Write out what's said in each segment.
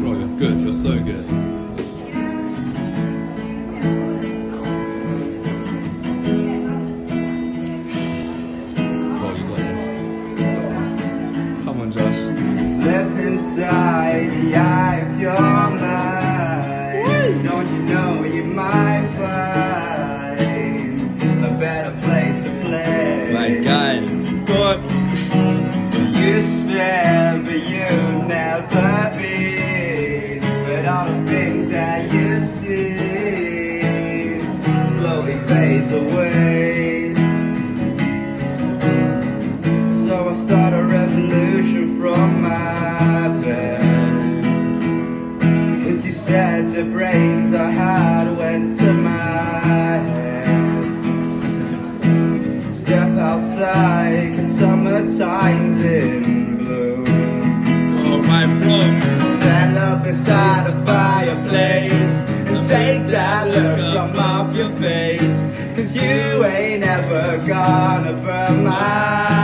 Bro, you're good. You're so good. Inside the eye The brains I had went to my head. Step outside, cause summertime's in bloom. Oh, my bro. Stand up beside a fireplace and take that look from off your face. Cause you ain't ever gonna burn my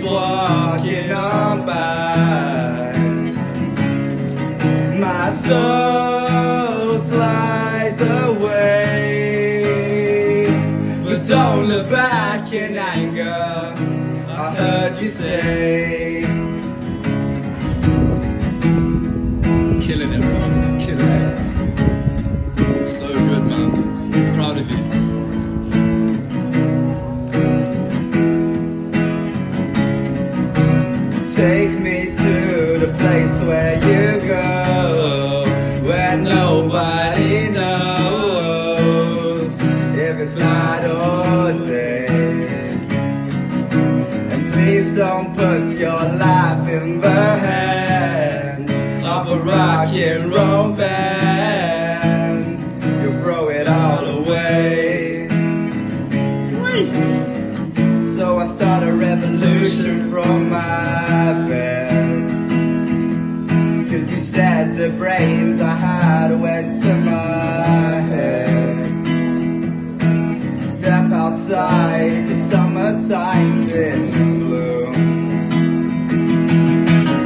she's walking on by. My soul slides away. But don't look back in anger. I heard you say. Killing bro. Killing it. Place where you go, where nobody knows if it's night or day. And please don't put your life in the hands of a rock and roll band. You'll throw it all away. So I start a revolution from my went to my head. Step outside, the summertime's in bloom.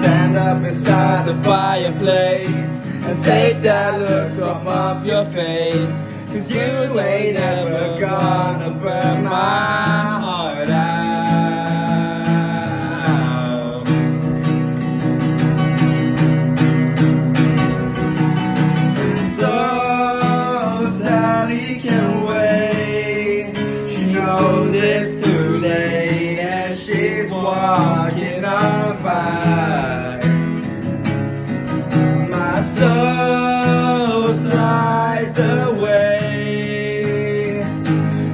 Stand up beside the fireplace and take that look from off your face. Cause you ain't ever gonna burn my heart out. Can wait. She knows it's too late and she's walking on by. My soul slides away.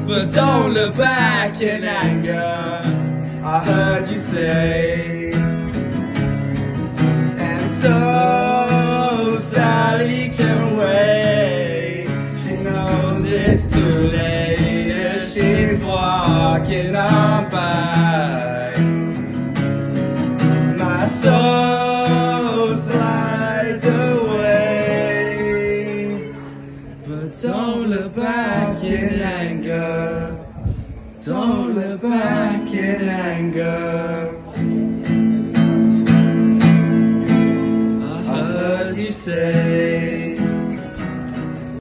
But don't look back in anger. I heard you say. On by. My soul slides away. But don't look back in anger. Don't look back in anger.